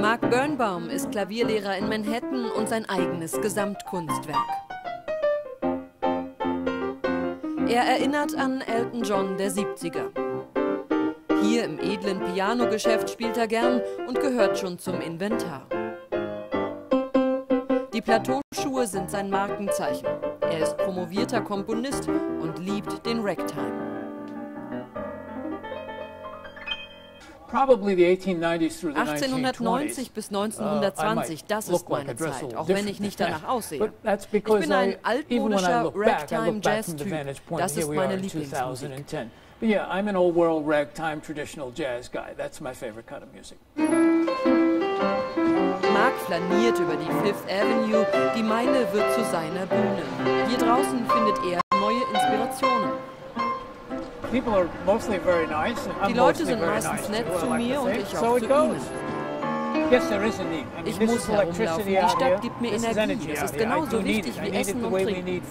Mark Birnbaum ist Klavierlehrer in Manhattan und sein eigenes Gesamtkunstwerk. Er erinnert an Elton John der 70er. Hier im edlen Pianogeschäft spielt er gern und gehört schon zum Inventar. Die Plateauschuhe sind sein Markenzeichen. Er ist promovierter Komponist und liebt den Ragtime. 1890 bis 1920, das ist meine Zeit, auch wenn ich nicht danach aussehe. Ich bin ein altmodischer Ragtime-Jazz-Typ. Das ist meine Lieblingsmusik. But yeah, I'm an old world ragtime traditional jazz guy. That's my favorite kind of music. Mark flaniert über die Fifth Avenue. Die Meile wird zu seiner Bühne. Hier draußen findet er neue Inspirationen. Die Leute sind meistens nett zu mir und ich auch zu ihnen. Ich muss herumlaufen. Die Stadt gibt mir Energie. Es ist genauso wichtig wie Essen und Trinken.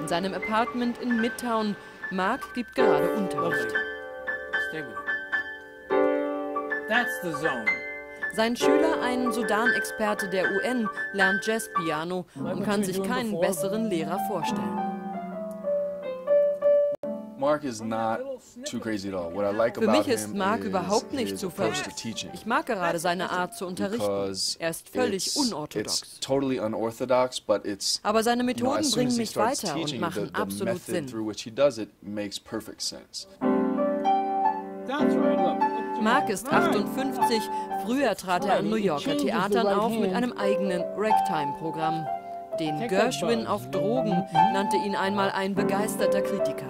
In seinem Apartment in Midtown. Mark gibt gerade Unterricht. Sein Schüler, ein Sudan-Experte der UN, lernt Jazzpiano und kann sich keinen besseren Lehrer vorstellen. Für mich ist Mark überhaupt nicht zu verrückt. Ich mag gerade seine Art zu unterrichten. Er ist völlig unorthodox. Aber seine Methoden bringen mich weiter und machen absolut Sinn. Mark ist 58. Früher trat er an New Yorker Theatern auf mit einem eigenen Ragtime-Programm. Den Gershwin auf Drogen nannte ihn einmal ein begeisterter Kritiker.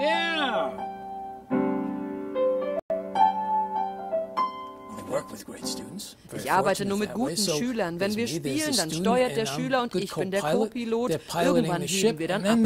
Yeah. Ich arbeite nur mit guten Schülern. Wenn wir spielen, dann steuert der Schüler und ich bin der Co-Pilot. Irgendwann heben wir dann ab.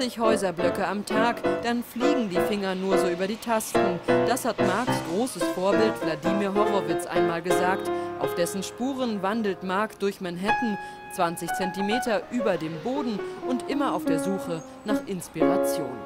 40 Häuserblöcke am Tag, dann fliegen die Finger nur so über die Tasten. Das hat Marks großes Vorbild Wladimir Horowitz einmal gesagt. Auf dessen Spuren wandelt Mark durch Manhattan, 20 Zentimeter über dem Boden und immer auf der Suche nach Inspiration.